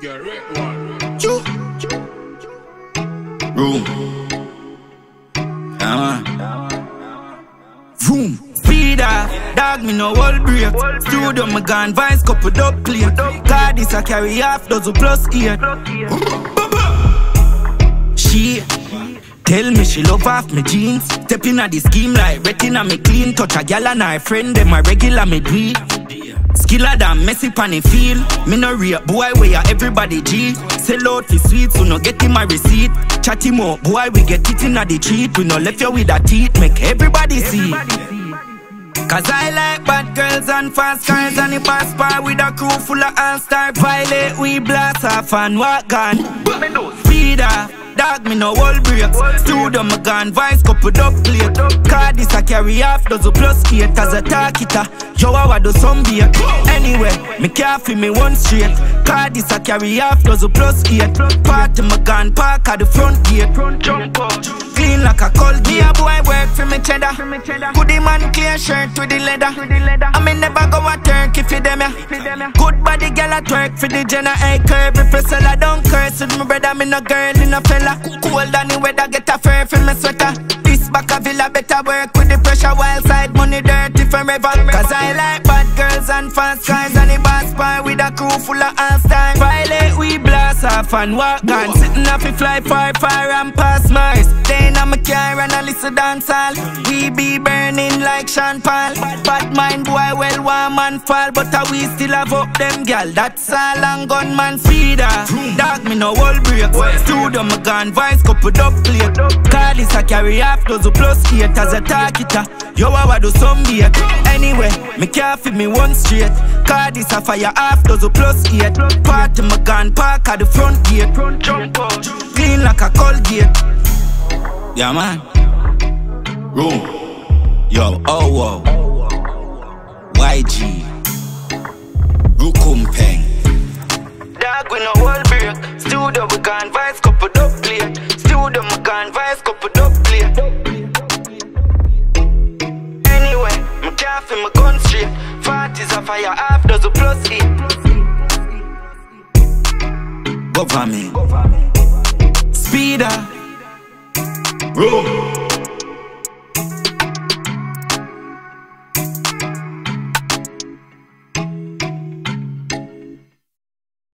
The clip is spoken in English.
Get red one. Choo. Room. Man. Vroom. Speed off, dog me no wall break. Studio me gone, vice couple up plate. Car this I carry half dozen plus eight. She tell me she love off me jeans. Step in the scheme like retina me clean. Touch a gal and her friend, them a regular me do it. Skiller than messy pan feel. Me no real boy where everybody G. Sell out for sweets, so no get in my receipt. Chatty more, boy we get it in the treat. We no left you with a teeth, make everybody see. Cause I like bad girls and fast cars and the pass by with a crew full of all-star Violate, we blast off and walk on Speed off, dog me no wall break. Studio me gone, vice couple up plate. Car this I carry half dozen plus eight As a talk it a, yo I do some beer Anyway, me can't feel me one straight. Car this I carry half dozen plus eight. Party me gone, park at the front gate. Jump out, clean like a cold Me a boy work for me cheddar shirt with the leather. I me never go a turkey for them ya Good body girl I twerk for the Jenna Hey curvy I don't curse with my brother Me no girl in a fella. Cold than the weather get a fur for me sweater. This back a villa better work with the pressure While side money dirty forever. Cause I like bad girls and fast cars And the boss bar with a crew full of we blast off and walk on. Sitting off we fly far far and pass Mars Staying on my car and I listen dance all We be burning like Sean Paul. Bad mind boy well warm and fall But uh, we still have up them gal That's all and gunman speeder Dog me no wall break. Studio me gone vice couple up plate. Car this I carry half dozen plus eight As a talk it Yo I do some beat. Anyway me can't me one straight Car this a fire half dozen plus eight. Party me gone park at the front gate. Jump out Clean like a Colgate. Yeah man. Room. Yo oh oh, oh. YG Rukumpeng Dog we no wall break. Studio we gone vice couple up plate. Studio me gone vice couple up plate. Anyway, me can't feel my gun straight. Forties a fire half dozen plus eight Government Speeder Room